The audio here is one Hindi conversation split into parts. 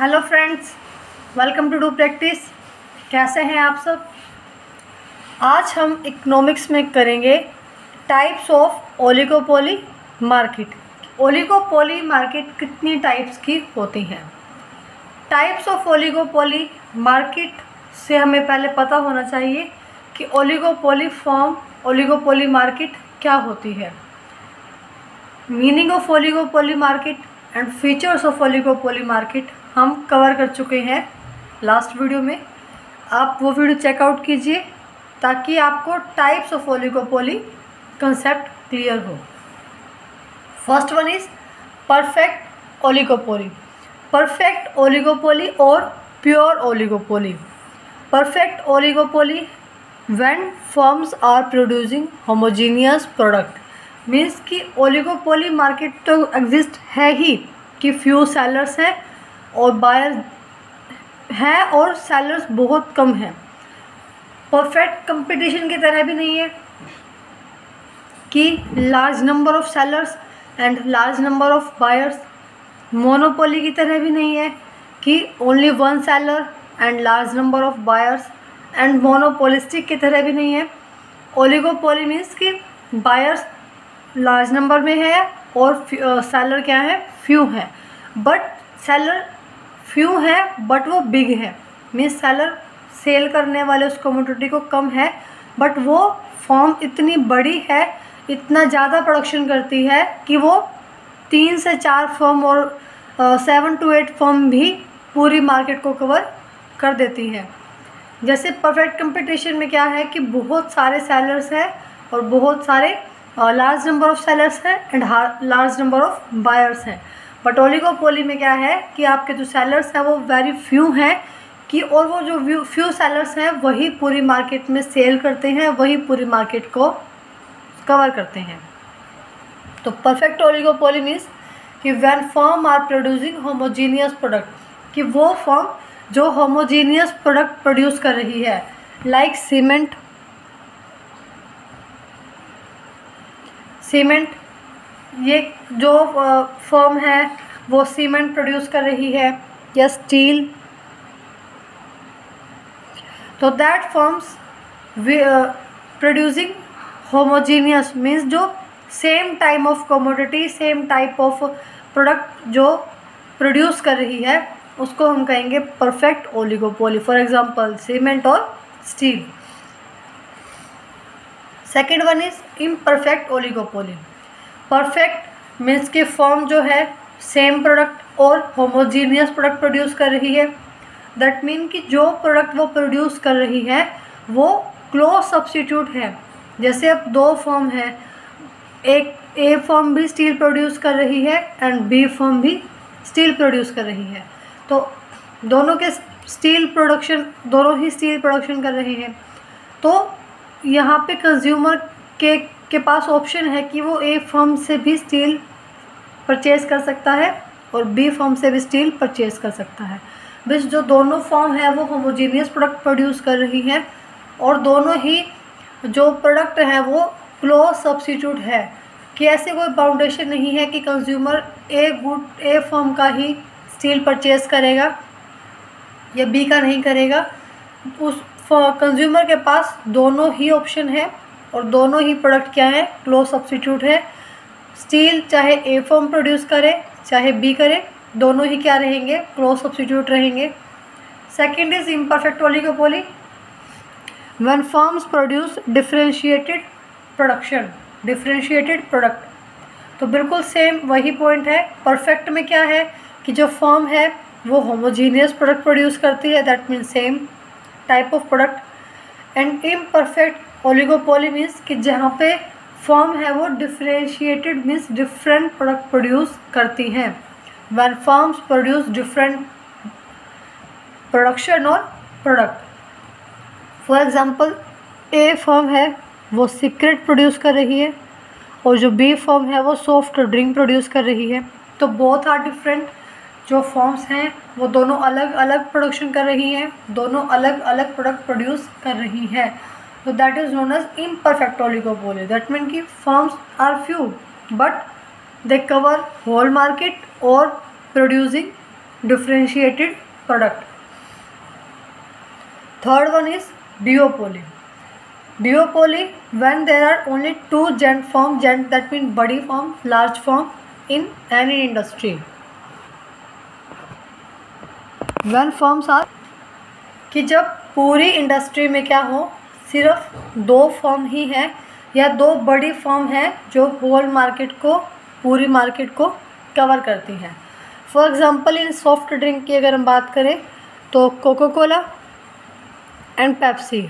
Hello friends welcome to do practice कैसे हैं आप सब? आज हम इकोनॉमिक्स में करेंगे types of oligopoly market oligopoly market कितनी टाइप्स की होती हैं? टाइप्स ऑफ़ ओलिगोपोली मार्केट से हमें पहले पता होना चाहिए कि ओलिगोपोली फॉर्म ओलिगोपोली मार्केट क्या होती है। Meaning of oligopoly market and features of oligopoly market हम कवर कर चुके हैं लास्ट वीडियो में। आप वो वीडियो चेकआउट कीजिए ताकि आपको types of oligopoly concept clear हो। First one is perfect oligopoly perfect oligopoly और pure oligopoly perfect oligopoly when firms are producing homogeneous product means कि ओलिगोपोली मार्केट तो एग्जिस्ट है ही कि फ्यू सेलर्स हैं। और बायर हैं और सेलर्स बहुत कम हैं। परफेक्ट कंपटीशन की तरह भी नहीं है कि large number of sellers and large number of buyers monopoly की तरह भी नहीं है कि only one seller and large number of buyers and monopolistic की तरह भी नहीं है। ओलिगोपोली मीन्स कि बायर्स लार्ज नंबर में है और सेलर क्या है? फ्यू हैं। बट सेलर फ्यू है बट वो बिग है। मीन्स सेलर सेल करने वाले उस कम्योडिटी को कम है बट वो फॉर्म इतनी बड़ी है, इतना ज़्यादा प्रोडक्शन करती है कि वो तीन से चार फॉर्म और सेवन टू एट फॉर्म भी पूरी मार्केट को कवर कर देती है। जैसे परफेक्ट कंपटीशन में क्या है कि बहुत सारे सेलर्स हैं और बहुत सारे लार्ज नंबर ऑफ़ सेलर्स हैं and large number of buyers हैं। बट ओलिगोपोली में क्या है कि आपके जो सेलर्स हैं, वो वेरी फ्यू हैं कि और वो जो फ्यू सेलर्स हैं, वही पूरी मार्केट में सेल करते हैं, वही पूरी मार्केट को कवर करते हैं। तो परफेक्ट ओलिगोपोली मीन्स कि when firm are producing homogeneous product कि वो फॉर्म जो होमोजीनियस प्रोडक्ट प्रोड्यूस कर रही है लाइक सीमेंट सीमेंट ये जो फॉर्म है, वो सीमेंट प्रोड्यूस कर रही है, या स्टील तो that firms producing homogeneous means जो same type of commodity same type of product जो प्रोड्यूस कर रही है, उसको हम कहेंगे perfect oligopoly for example cement और steel second one is imperfect oligopoly perfect means की फॉर्म जो है सेम प्रोडक्ट और होमोजीनियस प्रोडक्ट प्रोड्यूस कर रही है। दैट मीन कि जो प्रोडक्ट वो प्रोड्यूस कर रही है, वो क्लोज सब्सटीट्यूट है। जैसे अब दो फॉर्म है, एक ए फॉर्म भी स्टील प्रोड्यूस कर रही है एंड बी फॉर्म भी स्टील प्रोड्यूस कर रही है। तो दोनों के स्टील प्रोडक्शन दोनों ही स्टील प्रोडक्शन कर रहे हैं। तो यहाँ पे कंज्यूमर के के पास ऑप्शन है कि वो ए फर्म से भी स्टील परचेज़ कर सकता है और बी फॉर्म से भी स्टील परचेज़ कर सकता है। बस जो दोनों फॉर्म है, वो होमोजीनियस प्रोडक्ट प्रोड्यूस कर रही हैं और दोनों ही जो प्रोडक्ट है, वो क्लोज सब्सिट्यूट है। कि ऐसे कोई बाउंडेशन नहीं है कि consumer A good A firm का ही स्टील परचेज करेगा या बी का नहीं करेगा। उस कंज्यूमर के पास दोनों ही ऑप्शन है। और दोनों ही प्रोडक्ट क्या है? क्लोज सब्सिट्यूट है। स्टील चाहे ए फॉर्म प्रोड्यूस करे, चाहे बी करे, दोनों ही क्या रहेंगे? क्लोज सब्सिट्यूट रहेंगे। Second is imperfect oligopoly when firms produce differentiated production differentiated product तो बिल्कुल सेम वही पॉइंट है। परफेक्ट में क्या है? कि जो फॉर्म है, वो होमोजीनियस प्रोडक्ट प्रोड्यूस करती है। That means same type of product and imperfect oligopoly means कि जहाँ पे फॉर्म है वो differentiated means different product produce करती हैं। One firms produce different production और product for example a firm है, वो सीक्रेट प्रोड्यूस कर रही है, और जो बी फॉर्म है, वो सॉफ्ट ड्रिंक प्रोड्यूस कर रही है। तो बोथ आर डिफरेंट जो फॉर्म्स हैं, वो दोनों अलग अलग प्रोडक्शन कर रही हैं, दोनों अलग अलग प्रोडक्ट प्रोड्यूस कर रही हैं। तो that is known as imperfect oligopoly that mean की firms are few but they cover whole market और producing differentiated product third one is duopoly duopoly when there are only two giant firm giant that mean बड़ी firm large firm in any industry when firms are कि जब पूरी इंडस्ट्री में क्या हो सिर्फ़ दो फॉर्म ही है या दो बड़ी फॉर्म है जो होल मार्केट को, पूरी मार्केट को कवर करती हैं। For example in soft drink की अगर हम बात करें तो कोको कोला एंड पेप्सी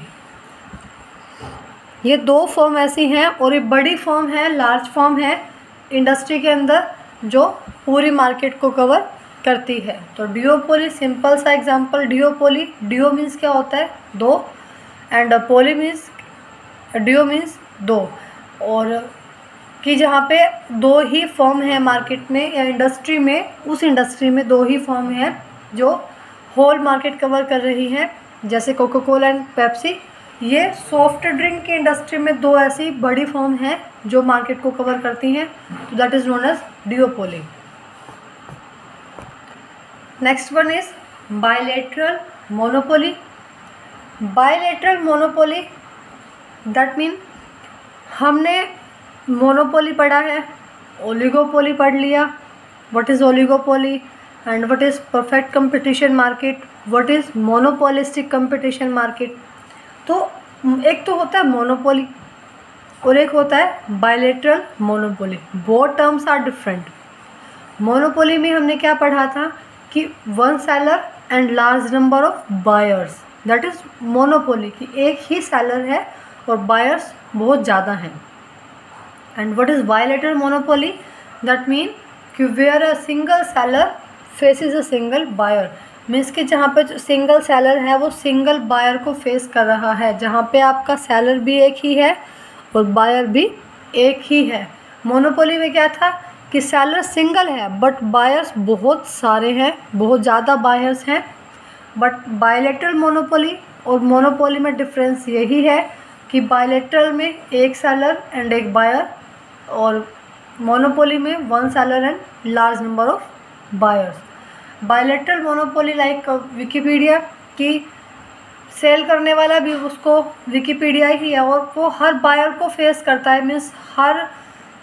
ये दो फॉर्म ऐसी हैं और ये बड़ी फॉर्म है लार्ज फॉर्म है इंडस्ट्री के अंदर, जो पूरी मार्केट को कवर करती है। तो डिओपोली सिंपल सा एग्जांपल डिओपोली डिओ मीन्स क्या होता है? दो and poly means duo means दो। और कि जहाँ पे दो ही फॉर्म है मार्केट में या इंडस्ट्री में, उस इंडस्ट्री में दो ही फॉर्म है जो होल मार्केट कवर कर रही है, जैसे कोको कोला एंड पेप्सी। ये सॉफ्ट ड्रिंक की इंडस्ट्री में दो ऐसी बड़ी फॉर्म हैं जो मार्केट को कवर करती हैं तो that is known as duopoly next one is bilateral monopoly bilateral monopoly that mean हमने मोनोपोली पढ़ा है ओलिगोपोली पढ़ लिया। What is oligopoly and what is perfect competition market what is monopolistic competition market तो एक तो होता है मोनोपोली और एक होता है bilateral monopoly both terms are different monopoly में हमने क्या पढ़ा था कि one seller and large number of buyers that is monopoly कि एक ही सेलर है और बायर्स बहुत ज़्यादा हैं। And what is bilateral monopoly that mean कि where a single seller faces a single buyer means कि जहाँ पे जो सिंगल सेलर है, वो सिंगल बायर को फेस कर रहा है। जहाँ पे आपका सेलर भी एक ही है और बायर भी एक ही है। मोनोपोली में क्या था? कि सेलर सिंगल है बट बायर्स बहुत सारे हैं, बहुत ज़्यादा बायर्स हैं। बट बायोलेटरल मोनोपोली और मोनोपोली में डिफरेंस यही है कि बायोलेटरल में एक सेलर एंड एक बायर और मोनोपोली में one seller and large number of buyers bilateral monopoly like Wikipedia की सेल करने वाला भी उसको विकीपीडिया ही है और वो हर बायर को फेस करता है मीन्स हर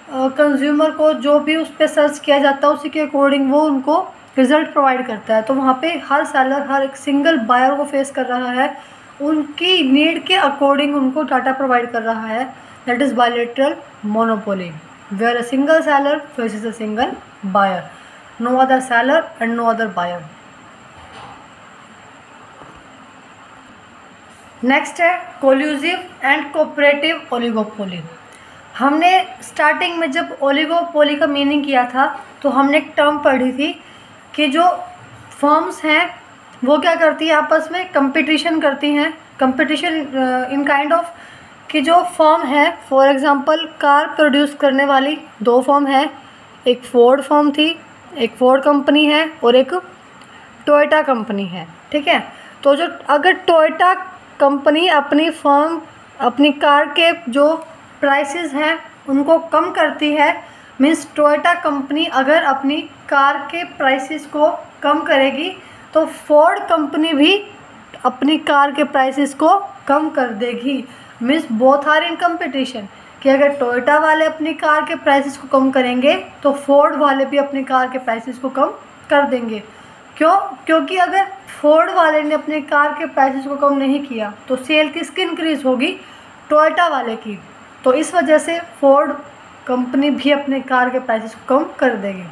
कंज्यूमर को जो भी उस पर सर्च किया जाता है उसी के अकॉर्डिंग वो उनको रिज़ल्ट प्रोवाइड करता है। तो वहाँ पे हर सेलर हर एक सिंगल बायर को फेस कर रहा है। उनकी नीड के अकॉर्डिंग उनको डाटा प्रोवाइड कर रहा है। That is bilateral monopoly where a single seller faces a single buyer no other seller and no other buyer next है कोल्यूजिव एंड कोऑपरेटिव ओलिगोपोली हमने स्टार्टिंग में जब ओलिगोपोली का मीनिंग किया था तो हमने एक टर्म पढ़ी थी कि जो फर्म्स हैं, वो क्या करती है आपस में? कंपटीशन करती हैं। कंपटीशन इन काइंड ऑफ़ कि जो फर्म है फॉर एग्ज़ाम्पल कार प्रोड्यूस करने वाली दो फर्म है। एक फोर्ड फर्म थी, एक फोर्ड कंपनी है और एक टोयोटा कंपनी है। ठीक है? तो जो, अगर टोयोटा कंपनी अपनी फर्म अपनी कार के जो प्राइसेस हैं, उनको कम करती है मीन्स टोयोटा कंपनी अगर अपनी कार के प्राइसेस को कम करेगी तो फोर्ड कंपनी भी अपनी कार के प्राइसेस को कम कर देगी। Means both are in competition कि अगर टोयोटा वाले अपनी कार के प्राइसेस को कम करेंगे तो फोर्ड वाले भी अपनी कार के प्राइसेस को कम कर देंगे। क्यों? क्योंकि अगर फोर्ड वाले ने अपने कार के प्राइसेस को कम नहीं किया तो सेल किसकी इंक्रीज़ होगी? टोयोटा वाले की। तो इस वजह से फोर्ड कंपनी भी अपने कार के प्राइसेस को कम कर देगी।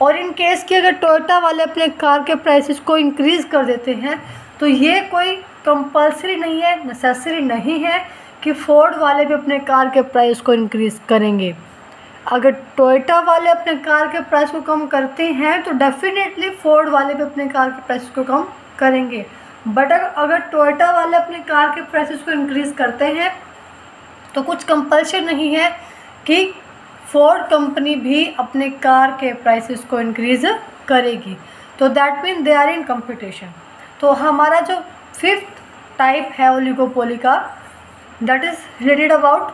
और इन केस कि अगर टोयोटा वाले अपने कार के प्राइसेस को इंक्रीज़ कर देते हैं तो ये कोई कंपलसरी नहीं है नेसेसरी नहीं है कि फोर्ड वाले भी अपने कार के प्राइस को इंक्रीज़ करेंगे। अगर टोयोटा वाले अपने कार के प्राइस को कम करते हैं तो डेफिनेटली फोर्ड वाले भी अपने कार के प्राइस को कम करेंगे। बट अगर टोयोटा वाले अपने कार के प्राइसेस को इंक्रीज़ करते हैं तो कुछ कंपल्शन नहीं है कि फोर्ड कंपनी भी अपने कार के प्राइसेस को इंक्रीज़ करेगी। तो that mean they are in competition तो हमारा जो फिफ्थ टाइप है ओलिगोपोली का that is related about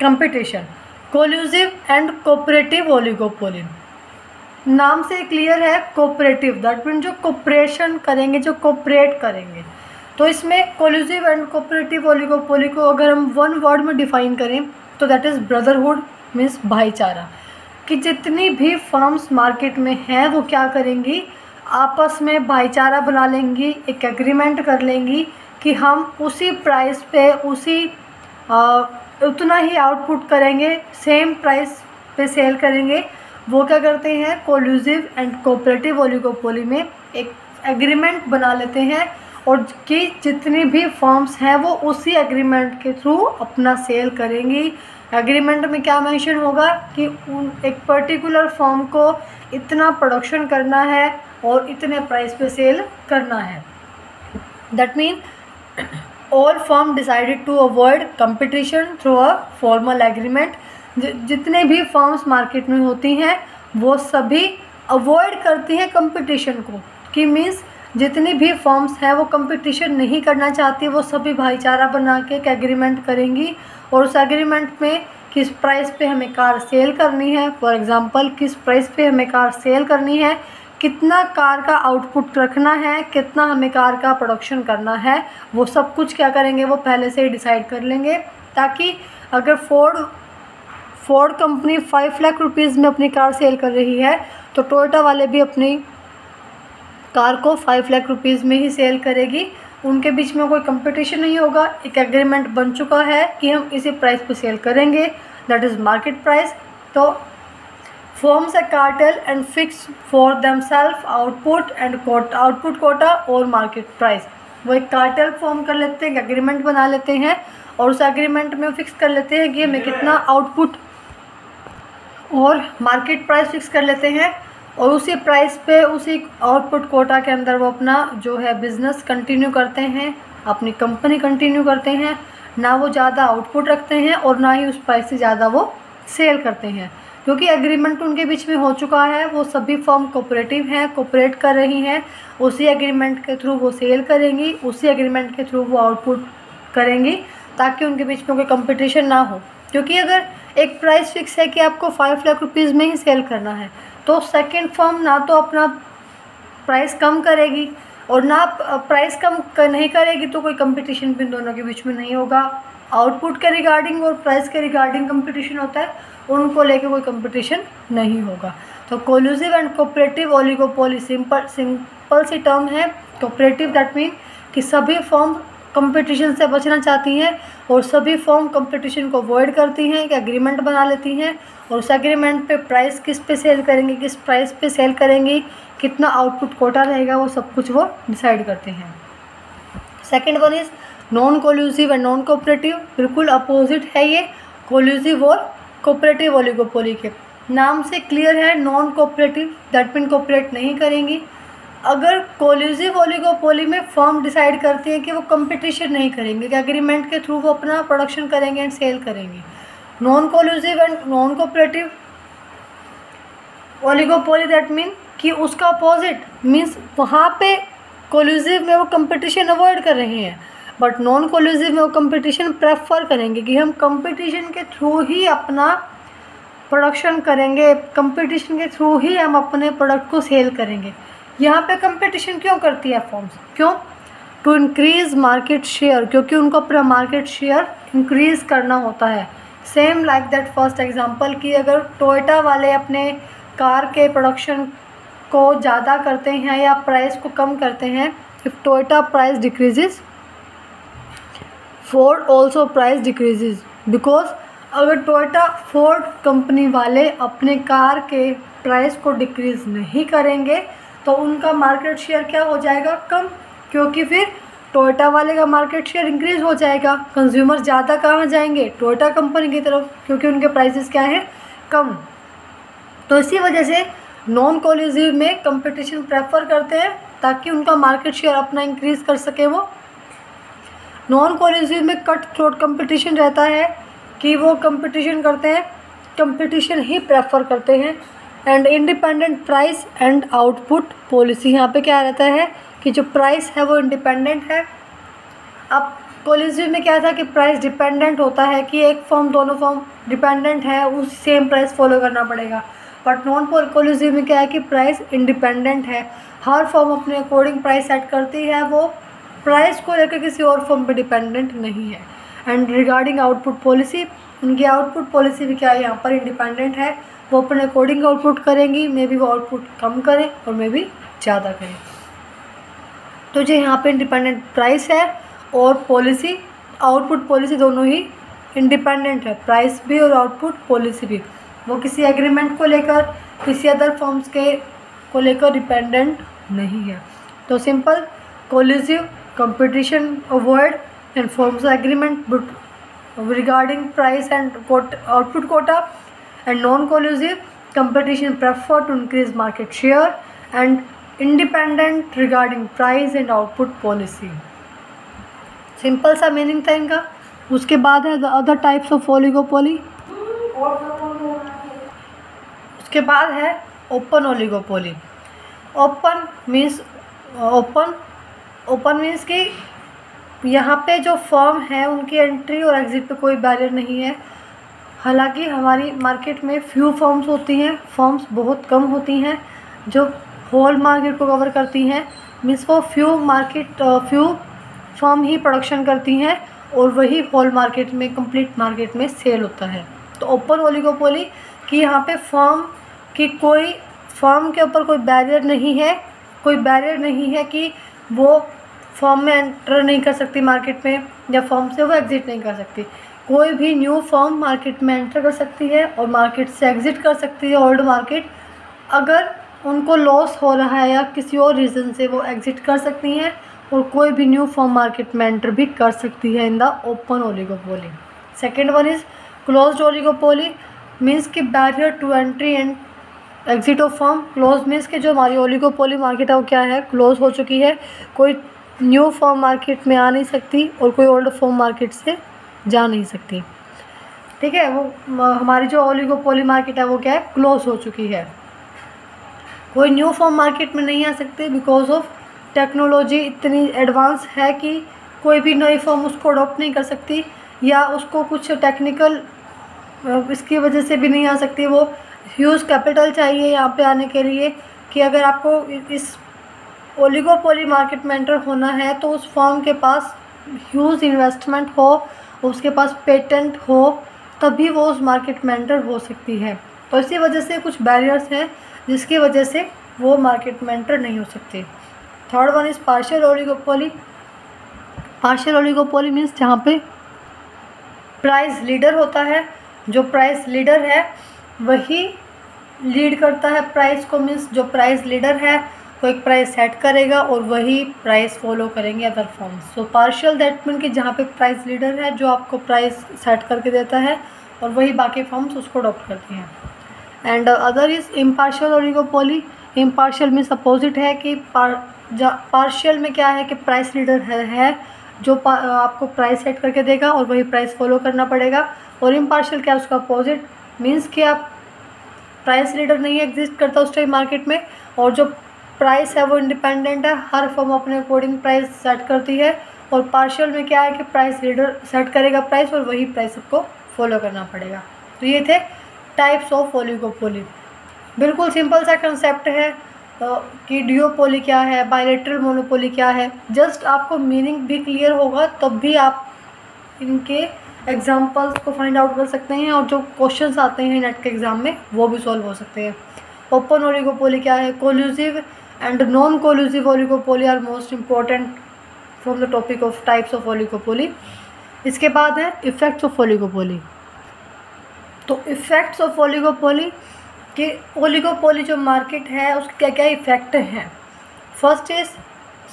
competition collusive and cooperative oligopoly नाम से क्लियर है कोऑपरेटिव दैट मीन जो कोऑपरेशन करेंगे, जो कोऑपरेट करेंगे। तो इसमें कोल्यूसिव एंड कोऑपरेटिव ओलिगोपोली को अगर हम वन वर्ड में डिफाइन करें तो दैट इज़ ब्रदरहुड मीन्स भाईचारा कि जितनी भी फर्म्स मार्केट में हैं वो क्या करेंगी? आपस में भाईचारा बना लेंगी एक एग्रीमेंट कर लेंगी कि हम उसी प्राइस पे उसी आ, उतना ही आउटपुट करेंगे सेम प्राइस पे सेल करेंगे। वो क्या करते हैं? कोल्यूसिव एंड कोऑपरेटिव ओलिगोपोली में एक एग्रीमेंट बना लेते हैं और कि जितनी भी फॉर्म्स हैं वो उसी एग्रीमेंट के थ्रू अपना सेल करेंगी। एग्रीमेंट में क्या मेंशन होगा कि उन एक पर्टिकुलर फॉर्म को इतना प्रोडक्शन करना है और इतने प्राइस पे सेल करना है। That mean all firm decided to avoid competition through a formal agreement जितने भी फॉर्म्स मार्केट में होती हैं, वो सभी अवॉइड करती हैं कंपटीशन को। कि मीन्स जितनी भी फॉर्म्स हैं, वो कंपटीशन नहीं करना चाहती, वो सभी भाईचारा बना के एक एग्रीमेंट करेंगी। और उस एग्रीमेंट में किस प्राइस पे हमें कार सेल करनी है? फॉर एग्ज़ाम्पल किस प्राइस पे हमें कार सेल करनी है? कितना कार का आउटपुट रखना है? कितना हमें कार का प्रोडक्शन करना है? वो सब कुछ क्या करेंगे? वो पहले से ही डिसाइड कर लेंगे। ताकि अगर Ford Ford company five lakh rupees में अपनी कार सेल कर रही है तो टोयोटा वाले भी अपनी कार को फाइव लाख रुपीज़ में ही सेल करेगी। उनके बीच में कोई कंपटीशन नहीं होगा। एक एग्रीमेंट बन चुका है कि हम इसी प्राइस पे सेल करेंगे। दैट इज़ मार्केट प्राइस तो firms a cartel and fix for themselves output and output quota और मार्केट प्राइस वो एक कार्टेल फॉर्म कर लेते हैं एग्रीमेंट बना लेते हैं और उस एग्रीमेंट में फिक्स कर लेते हैं कि हमें कितना आउटपुट और मार्केट प्राइस फिक्स कर लेते हैं। और उसी प्राइस पे उसी आउटपुट कोटा के अंदर वो अपना जो है बिज़नेस कंटिन्यू करते हैं, अपनी कंपनी कंटिन्यू करते हैं, ना वो ज़्यादा आउटपुट रखते हैं और ना ही उस प्राइस से ज़्यादा वो सेल करते हैं। क्योंकि एग्रीमेंट उनके बीच में हो चुका है, वो सभी फॉर्म कोऑपरेटिव हैं कोऑपरेट कर रही हैं, उसी एग्रीमेंट के थ्रू वो सेल करेंगी, उसी एग्रीमेंट के थ्रू वो आउटपुट करेंगी, ताकि उनके बीच में कोई कंपटीशन ना हो। क्योंकि अगर एक प्राइस फिक्स है कि आपको फाइव लाख रुपीज़ में ही सेल करना है तो सेकंड फर्म ना तो अपना प्राइस कम करेगी और ना प्राइस कम नहीं करेगी तो कोई कंपटीशन भी दोनों के बीच में नहीं होगा। आउटपुट के रिगार्डिंग और प्राइस के रिगार्डिंग कंपटीशन होता है, उनको लेके कोई कंपटीशन नहीं होगा। तो collusive and cooperative oligopoly simple simple C term है। कोऑपरेटिव दैट मीन कि सभी फॉर्म कंपटीशन से बचना चाहती हैं और सभी फॉर्म कंपटीशन को अवॉइड करती हैं कि एग्रीमेंट बना लेती हैं और उस एग्रीमेंट पे प्राइस किस पे सेल करेंगे, किस प्राइस पे सेल करेंगी, कितना आउटपुट कोटा रहेगा, वो सब कुछ वो डिसाइड करते हैं। Second one is non collusive and non cooperative बिल्कुल अपोजिट है ये कोल्यूसिव और कोऑपरेटिव ओलिगोपोली के। नाम से क्लियर है non cooperative that mean cooperate नहीं करेंगी। अगर कोल्यूसिव ओलिगोपोली में फर्म डिसाइड करती है कि वो कंपटीशन नहीं करेंगे, कि एग्रीमेंट के थ्रू वो अपना प्रोडक्शन करेंगे एंड सेल करेंगे। Non collusive and non cooperative oligopoly that mean कि उसका अपोजिट मीन्स वहाँ पे कोल्यूसिव में वो कंपटीशन अवॉइड कर रहे हैं। बट नॉन कोल्यूसिव में वो कंपटीशन प्रेफर करेंगे कि हम कंपटीशन के थ्रू ही अपना प्रोडक्शन करेंगे कंपटीशन के थ्रू ही हम अपने प्रोडक्ट को सेल करेंगे। यहाँ पे कंपटीशन क्यों करती है फॉर्म्स क्यों? टू इंक्रीज मार्केट शेयर क्योंकि उनको अपना मार्केट शेयर इंक्रीज करना होता है। Same like that first example कि अगर टोयोटा वाले अपने कार के प्रोडक्शन को ज़्यादा करते हैं या प्राइस को कम करते हैं if Toyota price decreases Ford also price decreases because अगर टोयोटा फोर्ड कंपनी वाले अपने कार के प्राइस को डिक्रीज़ नहीं करेंगे तो उनका मार्केट शेयर क्या हो जाएगा? कम, क्योंकि फिर टोयोटा वाले का मार्केट शेयर इंक्रीज़ हो जाएगा। कंज्यूमर ज़्यादा कहाँ जाएँगे? टोयोटा कंपनी की तरफ़, क्योंकि उनके प्राइसेस क्या हैं? कम। तो इसी वजह से नॉन कोलिजिव में कंपटीशन प्रेफर करते हैं, ताकि उनका मार्केट शेयर अपना इंक्रीज़ कर सके वो। नॉन कोलिजिव में कट थ्रोट कंपटीशन रहता है, कि वो कंपटीशन करते हैं कंपटीशन ही प्रेफर करते हैं। And independent price and output policy यहाँ पे क्या रहता है कि जो प्राइस है वो इंडिपेंडेंट है। अब पॉलिसी में क्या था कि प्राइस डिपेंडेंट होता है कि एक फॉर्म दोनों फॉर्म डिपेंडेंट है, उस सेम प्राइस फॉलो करना पड़ेगा। बट नॉन कोलिजिव में क्या है कि प्राइस इंडिपेंडेंट है। हर फॉर्म अपने अकॉर्डिंग प्राइस सेट करती है, वो प्राइस को लेकर किसी और फॉर्म पे डिपेंडेंट नहीं है। एंड रिगार्डिंग आउटपुट पॉलिसी उनकी आउटपुट पॉलिसी भी क्या है, यहाँ पर इंडिपेंडेंट है। वो अपने अकॉर्डिंग आउटपुट करेंगी, मे बी वो आउटपुट कम करें और मे बी ज़्यादा करें। तो जो, यहाँ पे इंडिपेंडेंट प्राइस है और पॉलिसी आउटपुट पॉलिसी दोनों ही इंडिपेंडेंट है। प्राइस भी और आउटपुट पॉलिसी भी। वो किसी एग्रीमेंट को लेकर, किसी अदर फॉर्म्स के को लेकर डिपेंडेंट नहीं है। तो simple collusive competition avoid and firms agreement regarding price and output quota and non-collusive competition prefer to increase market share and independent regarding price and output policy simple सा मीनिंग था इनका उसके बाद है the other types of oligopoly उसके बाद है open oligopoly open means open open means कि यहाँ पे जो फॉर्म है उनकी एंट्री और एग्ज़िट पे कोई बैरियर नहीं है हालाँकि हमारी मार्केट में फ्यू फॉर्म्स होती हैं फॉर्म्स बहुत कम होती हैं, जो होल मार्केट को कवर करती हैं मीन्स वो फ्यू मार्केट फ्यू फॉर्म ही प्रोडक्शन करती हैं और वही होल मार्केट में कंप्लीट मार्केट में सेल होता है। तो ओपन ओलिगोपोली कि यहाँ पे फॉर्म की कोई फॉर्म के ऊपर कोई बैरियर नहीं है, कोई बैरियर नहीं है कि वो फॉर्म में एंटर नहीं कर सकती मार्केट में या फॉर्म से वो एग्ज़िट नहीं कर सकती। कोई भी न्यू फॉर्म मार्केट में एंटर कर सकती है और मार्केट से एग्ज़िट कर सकती है ओल्ड मार्केट अगर उनको लॉस हो रहा है या किसी और रीज़न से वो एग्ज़िट कर सकती हैं और कोई भी न्यू फॉर्म मार्केट में एंटर भी कर सकती है in the open oligopoly second one is close oligopoly means की barrier to entry and exit of firm close means के जो हमारी ओलिगोपोली मार्केट है वो क्या है? क्लोज हो चुकी है। कोई न्यू फॉर्म मार्केट में आ नहीं सकती और कोई ओल्ड फॉर्म मार्केट से जा नहीं सकती। ठीक है, वो हमारी जो ओलिगोपोली मार्केट है, वो क्या है? क्लोज हो चुकी है। कोई न्यू फॉर्म मार्केट में नहीं आ सकते बिकॉज़ ऑफ़ टेक्नोलॉजी इतनी एडवांस है कि कोई भी नई फॉर्म उसको अडोप्ट नहीं कर सकती या उसको कुछ टेक्निकल इसकी वजह से भी नहीं आ सकती। वो ह्यूज कैपिटल चाहिए यहाँ पे आने के लिए कि अगर आपको इस ओलिगोपोली मार्केट में एंटर होना है तो उस फॉर्म के पास ह्यूज इन्वेस्टमेंट हो उसके पास पेटेंट हो, तभी वो उस मार्केट में एंटर हो सकती है। तो इसी वजह से कुछ बैरियर्स हैं, जिसकी वजह से वो मार्केट में एंटर नहीं हो सकते। Third one is partial oligopoly partial oligopoly means जहाँ पे प्राइस लीडर होता है, जो प्राइस लीडर है, वही लीड करता है। प्राइस को मीन्स जो प्राइस लीडर है वो एक प्राइस सेट करेगा और वही प्राइस फॉलो करेंगे other firms so partial that mean कि जहाँ पे प्राइस लीडर है जो आपको प्राइस सेट करके देता है और वही बाकी फॉर्म्स उसको अडोप्ट करती हैं. And other is impartial oligopoly impartial means opposite है कि पार्शियल में क्या है कि प्राइस लीडर है, है जो आपको प्राइस सेट करके देगा और वही प्राइस फॉलो करना पड़ेगा. और इम्पार्शियल क्या है उसका अपोजिट मीन्स कि आप प्राइस लीडर नहीं एग्जिस्ट करता उस टाइम मार्केट में और जो प्राइस है वो इंडिपेंडेंट है, हर फर्म अपने अकॉर्डिंग प्राइस सेट करती है और पार्शियल में क्या है कि प्राइस लीडर सेट करेगा प्राइस और वही प्राइस सबको फॉलो करना पड़ेगा। तो ये थे टाइप्स ऑफ़ ओलिगोपोली बिल्कुल सिंपल सा कंसेप्ट है तो कि डिओपोली क्या है बायोलेट्रल मोनोपोली क्या है। जस्ट आपको मीनिंग भी क्लियर होगा, तब भी आप इनके एग्जाम्पल्स को फाइंड आउट कर सकते हैं और जो क्वेश्चंस आते हैं नेट के एग्ज़ाम में, वो भी सॉल्व हो सकते हैं। ओपन ओलिगोपोली क्या है? Collusive and non-collusive oligopoly are most important from the topic of types of oligopoly. इसके बाद है इफ़ेक्ट्स ऑफ़ ओलिगोपोली तो इफ़ेक्ट्स ऑफ़ ओलिगोपोली कि ओलिगोपोली जो मार्केट है, उसके क्या क्या इफ़ेक्ट हैं? फ़र्स्ट इज़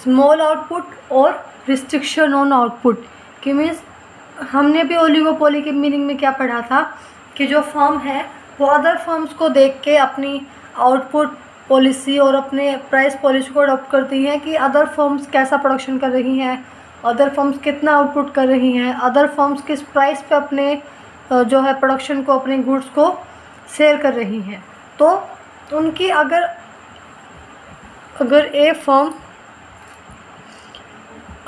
स्मॉल आउटपुट और रिस्ट्रिक्शन ऑन आउटपुट कि मीन्स हमने भी ओलिगोपोली के मीनिंग में क्या पढ़ा था? कि जो फॉर्म है, वो अदर फॉर्म्स को देख के अपनी आउटपुट पॉलिसी और अपने प्राइस पॉलिसी को अडोप्ट करती हैं कि अदर फर्म्स कैसा प्रोडक्शन कर रही हैं अदर फर्म्स कितना आउटपुट कर रही हैं अदर फर्म्स किस प्राइस पे अपने जो है प्रोडक्शन को, अपने गुड्स को सेल कर रही हैं। तो उनकी अगर अगर ए फर्म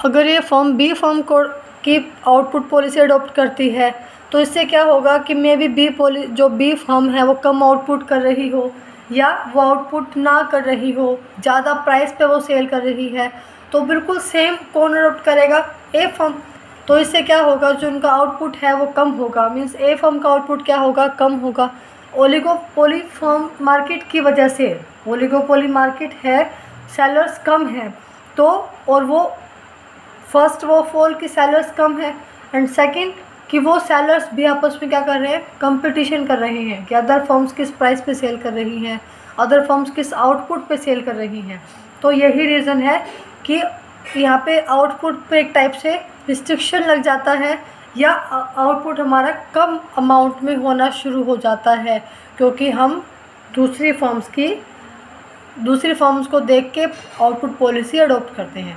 अगर ये फर्म बी फर्म को, की आउटपुट पॉलिसी अडोप्ट करती है तो इससे क्या होगा कि मे बी बी पोली जो बी फर्म है वो कम आउटपुट कर रही हो। या वो आउटपुट ना कर रही हो, ज़्यादा प्राइस पे वो सेल कर रही है तो बिल्कुल सेम कौन अडोप्ट करेगा ए फर्म तो इससे क्या होगा, जो उनका आउटपुट है वो कम होगा मीन्स ए फर्म का आउटपुट क्या होगा, कम होगा। ओलिगोपोली फर्म मार्केट की वजह से ओलिगोपोली मार्केट है सेलर्स कम है तो और वो फ़र्स्ट वो फॉल की सेलर्स कम है एंड सेकंड कि वो सेलर्स भी आपस में क्या कर रहे हैं? कंपटीशन कर रहे हैं कि अदर फर्म्स किस प्राइस पे सेल कर रही हैं अदर फर्म्स किस आउटपुट पे सेल कर रही हैं। तो यही रीज़न है कि यहाँ पे आउटपुट पे एक टाइप से रिस्ट्रिक्शन लग जाता है या आउटपुट हमारा कम अमाउंट में होना शुरू हो जाता है, क्योंकि हम दूसरी फर्म्स की, दूसरी फर्म्स को देख के आउटपुट पॉलिसी अडोप्ट करते हैं।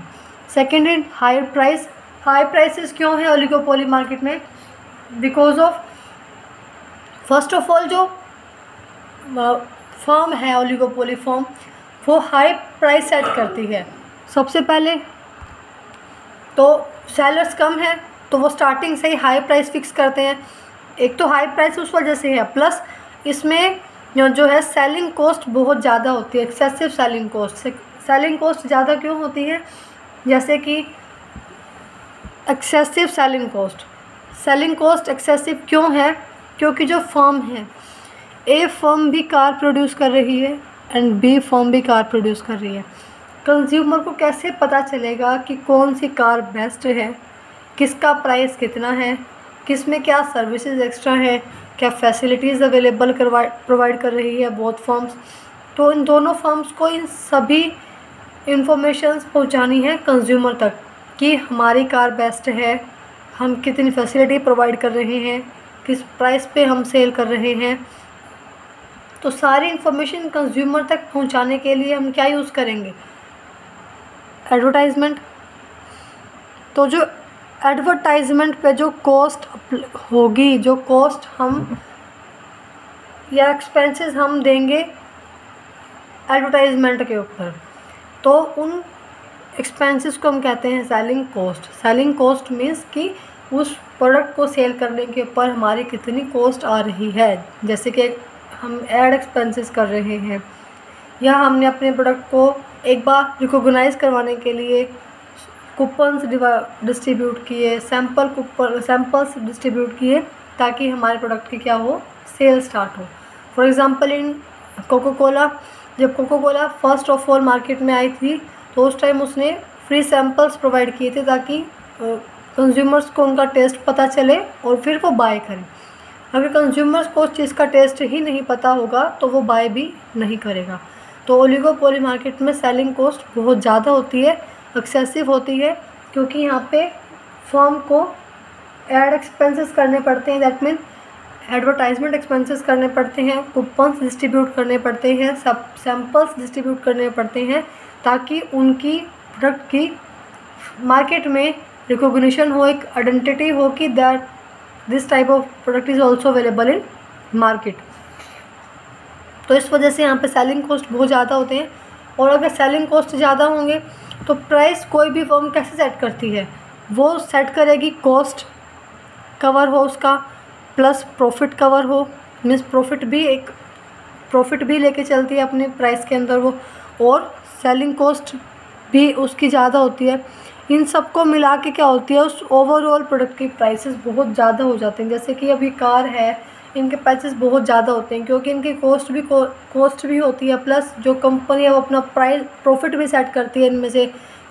Second in higher price high prices क्यों है ओलिगोपोली मार्केट में? Because of first of all जो फर्म है ओलिगोपोली फर्म वो हाई प्राइस सेट करती है। सबसे पहले तो सेलर्स कम है तो वो स्टार्टिंग से ही हाई प्राइस फिक्स करते हैं। एक तो हाई प्राइस उस वजह से है प्लस इसमें जो है सेलिंग कॉस्ट बहुत ज़्यादा होती है excessive selling cost selling cost ज़्यादा क्यों होती है? जैसे कि excessive selling cost selling cost excessive क्यों है? क्योंकि जो फर्म है ए फर्म भी कार प्रोड्यूस कर रही है एंड बी फर्म भी कार प्रोड्यूस कर रही है। कंज्यूमर को कैसे पता चलेगा कि कौन सी कार बेस्ट है? किसका प्राइस कितना है? किसमें क्या सर्विसेज़ एक्स्ट्रा है? क्या फैसिलिटीज़ अवेलेबल करवा प्रोवाइड कर रही है बहुत फर्म्स तो इन दोनों फर्म्स को इन सभी इंफॉर्मेशंस पहुंचानी है कंज्यूमर तक कि हमारी कार बेस्ट है हम कितनी फैसिलिटी प्रोवाइड कर रहे हैं, किस प्राइस पे हम सेल कर रहे हैं तो सारी इन्फॉर्मेशन कंज्यूमर तक पहुँचाने के लिए हम क्या यूज़ करेंगे? एडवर्टाइजमेंट तो जो एडवर्टाइजमेंट पे जो कॉस्ट होगी, जो कॉस्ट हम या एक्सपेंसेस हम देंगे एडवर्टाइजमेंट के ऊपर तो उन एक्सपेंसेस को हम कहते हैं selling cost selling cost means कि उस प्रोडक्ट को सेल करने के ऊपर हमारी कितनी कॉस्ट आ रही है. जैसे कि हम एड एक्सपेंसेस कर रहे हैं. या हमने अपने प्रोडक्ट को एक बार रिकोगनाइज करवाने के लिए कूपन्स डिस्ट्रीब्यूट किए सैंपल कूपन सैम्पल्स डिस्ट्रीब्यूट किए ताकि हमारे प्रोडक्ट की क्या हो? सेल स्टार्ट हो. For example in Coca Cola जब Coca Cola first of all market में आई थी तो उस टाइम उसने फ्री सैम्पल्स प्रोवाइड किए थे ताकि कंज्यूमर्स को उनका टेस्ट पता चले और फिर वो बाय करें। अगर कंज्यूमर्स को उस चीज़ का टेस्ट ही नहीं पता होगा तो वो बाय भी नहीं करेगा। तो ओलिगोपोली मार्केट में सेलिंग कॉस्ट बहुत ज़्यादा होती है एक्सेसिव होती है, क्योंकि यहाँ पे फर्म को एड एक्सपेंसेस करने पड़ते हैं। दैट मीन एडवर्टाइजमेंट एक्सपेंसेस करने पड़ते हैं कूपन्स डिस्ट्रीब्यूट करने पड़ते हैं सब सैम्पल्स डिस्ट्रीब्यूट करने पड़ते हैं। ताकि उनकी प्रोडक्ट की मार्केट में रिकोगनीशन हो, एक आइडेंटिटी हो कि that this type of product is also available in market तो इस वजह से यहाँ पे सेलिंग कॉस्ट बहुत ज़्यादा होते हैं। और अगर सेलिंग कॉस्ट ज़्यादा होंगे तो प्राइस कोई भी फर्म कैसे सेट करती है? वो सेट करेगी कॉस्ट कवर हो उसका प्लस प्रॉफिट कवर हो। मीन्स प्रॉफिट भी एक प्रॉफिट भी लेके चलती है अपने प्राइस के अंदर वो। और सेलिंग कॉस्ट भी उसकी ज़्यादा होती है। इन सबको मिला के क्या होती है, उस ओवरऑल प्रोडक्ट की प्राइसेस बहुत ज़्यादा हो जाते हैं। जैसे कि अभी कार है, इनके प्राइसेस बहुत ज़्यादा होते हैं, क्योंकि इनकी कॉस्ट भी कॉस्ट भी होती है प्लस जो कंपनी है वो अपना प्राइस प्रॉफिट भी सेट करती है इनमें से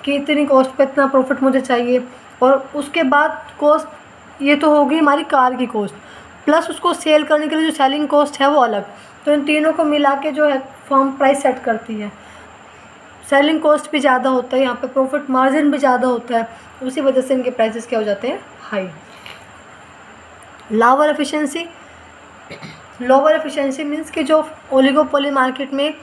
कि इतनी कॉस्ट पे इतना प्रॉफिट मुझे चाहिए। और उसके बाद कॉस्ट ये तो होगी हमारी कार की कॉस्ट प्लस उसको सेल करने के लिए जो सेलिंग कॉस्ट है वो अलग। तो इन तीनों को मिला के जो है फॉर्म प्राइस सेट करती है। सेलिंग कॉस्ट भी ज़्यादा होता है, यहाँ पे प्रॉफिट मार्जिन भी ज़्यादा होता है, उसी वजह से इनके प्राइसेस क्या हो जाते हैं high lower efficiency lower efficiency means कि जो ओलिगोपोली मार्केट में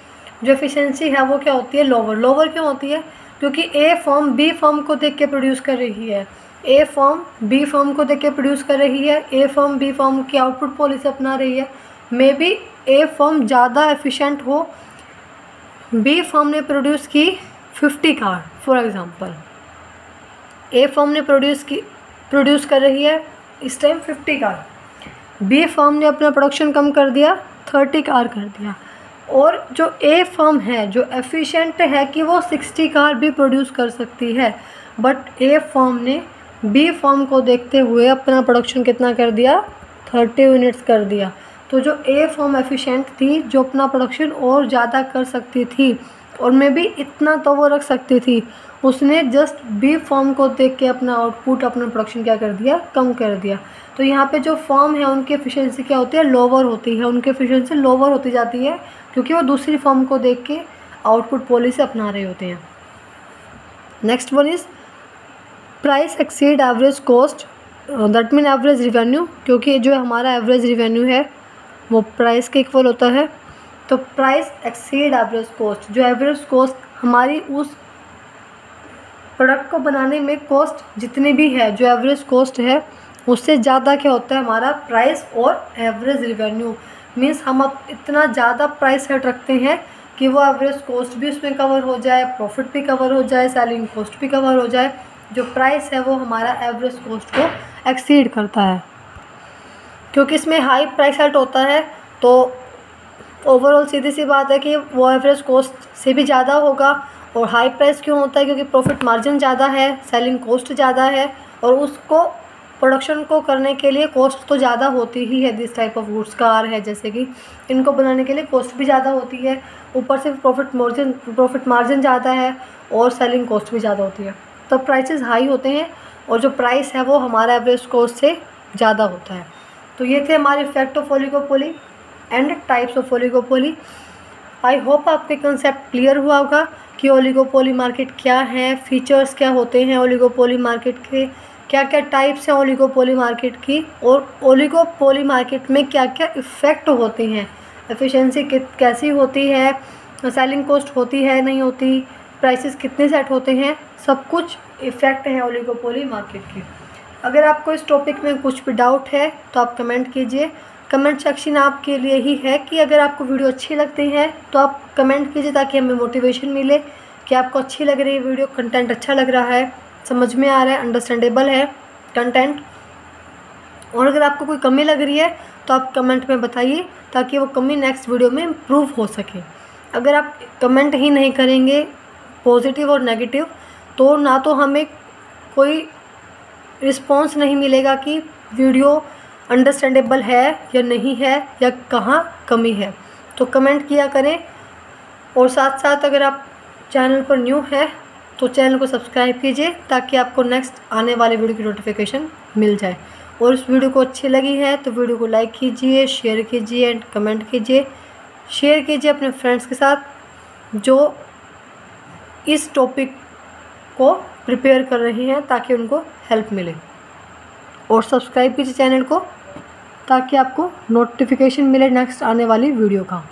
जो एफिशिएंसी है, वो क्या होती है लोअर लोअर क्यों होती है? क्योंकि ए फॉर्म बी फॉर्म को देख के प्रोड्यूस कर रही है. ए फॉर्म बी फॉर्म को देख के प्रोड्यूस कर रही है. ए फॉर्म बी फॉर्म की आउटपुट पॉलिसी अपना रही है. मे बी ए फॉर्म ज़्यादा एफिशिएंट हो बी फॉर्म ने प्रोड्यूस की fifty car for example A firm ने प्रोड्यूस की प्रोड्यूस कर रही है इस time fifty car B firm ने अपना प्रोडक्शन कम कर दिया थर्टी कार कर दिया. और जो ए फॉर्म है, जो एफिशिएंट है कि वो सिक्सटी कार भी प्रोड्यूस कर सकती है. बट ए फर्म ने बी फॉर्म को देखते हुए अपना प्रोडक्शन कितना कर दिया? थर्टी यूनिट्स कर दिया. तो जो ए फॉर्म एफिशिएंट थी, जो अपना प्रोडक्शन और ज़्यादा कर सकती थी, और मैं भी इतना तो वो रख सकती थी, उसने जस्ट बी फॉर्म को देख के अपना आउटपुट अपना प्रोडक्शन क्या कर दिया? कम कर दिया। तो यहाँ पे जो फॉर्म है, उनकी एफिशिएंसी क्या होती है? लोअर होती है। उनकी एफिशिएंसी लोअर होती जाती है, क्योंकि वो दूसरी फॉर्म को देख के आउटपुट पॉलिसी अपना रहे होते हैं। Next one is price exceed average cost that mean average revenue क्योंकि जो हमारा एवरेज रिवेन्यू है वो प्राइस के इक्वल होता है। तो प्राइस एक्सीड एवरेज कॉस्ट जो एवरेज कॉस्ट हमारी उस प्रोडक्ट को बनाने में कॉस्ट जितनी भी है, जो एवरेज कॉस्ट है, उससे ज़्यादा क्या होता है हमारा प्राइस और एवरेज रिवेन्यू मीन्स हम अब इतना ज़्यादा प्राइस सेट रखते हैं कि वो एवरेज कॉस्ट भी उसमें कवर हो जाए प्रॉफिट भी कवर हो जाए सेलिंग कॉस्ट भी कवर हो जाए, जो प्राइस है वो हमारा एवरेज कॉस्ट को एक्सीड करता है। क्योंकि इसमें हाई प्राइस सेट होता है तो ओवरऑल सीधी सी बात है कि वो एवरेज कॉस्ट से भी ज़्यादा होगा और हाई प्राइस क्यों होता है? क्योंकि प्रॉफिट मार्जिन ज़्यादा है सेलिंग कॉस्ट ज़्यादा है और उसको प्रोडक्शन को करने के लिए कॉस्ट तो ज़्यादा होती ही है। This type of goods car है जैसे कि इनको बनाने के लिए कॉस्ट भी ज़्यादा होती है। ऊपर से प्रॉफिट मार्जिन प्रॉफिट मार्जिन ज़्यादा है और सेलिंग कॉस्ट भी ज़्यादा होती है। तो प्राइसेस हाई होते हैं और जो प्राइस है वो हमारा एवरेज कॉस्ट से ज़्यादा होता है। तो ये थे हमारे effect of oligopoly and types of oligopoly I hope आपके कंसेप्ट क्लियर हुआ होगा कि ओलिगोपोली मार्केट क्या है फीचर्स क्या होते हैं ओलिगोपोली मार्केट के क्या क्या टाइप्स हैं ओलिगोपोली मार्केट की और ओलिगोपोली मार्केट में क्या क्या इफ़ेक्ट होते हैं एफिशिएंसी कैसी होती है सेलिंग कॉस्ट होती है, नहीं होती प्राइसेस कितने सेट होते हैं, सब कुछ इफ़ेक्ट है ओलिगोपोली मार्केट की। अगर आपको इस टॉपिक में कुछ भी डाउट है तो आप कमेंट कीजिए। कमेंट सेक्शन आपके लिए ही है कि अगर आपको वीडियो अच्छी लगती है तो आप कमेंट कीजिए ताकि हमें मोटिवेशन मिले कि आपको अच्छी लग रही है वीडियो कंटेंट अच्छा लग रहा है, समझ में आ रहा है अंडरस्टैंडेबल है कंटेंट और अगर आपको कोई कमी लग रही है तो आप कमेंट में बताइए ताकि वो कमी नेक्स्ट वीडियो में इम्प्रूव हो सके। अगर आप कमेंट ही नहीं करेंगे पॉजिटिव और नेगेटिव तो ना तो हमें कोई रिस्पॉन्स नहीं मिलेगा कि वीडियो अंडरस्टैंडेबल है या नहीं है या कहाँ कमी है। तो कमेंट किया करें। और साथ साथ अगर आप चैनल पर न्यू है तो चैनल को सब्सक्राइब कीजिए ताकि आपको नेक्स्ट आने वाले वीडियो की नोटिफिकेशन मिल जाए। और इस वीडियो को अच्छी लगी है तो वीडियो को लाइक कीजिए शेयर कीजिए एंड कमेंट कीजिए। शेयर कीजिए अपने फ्रेंड्स के साथ जो इस टॉपिक को प्रिपेयर कर रही हैं ताकि उनको हेल्प मिले। और सब्सक्राइब कीजिए चैनल को ताकि आपको नोटिफिकेशन मिले नेक्स्ट आने वाली वीडियो का।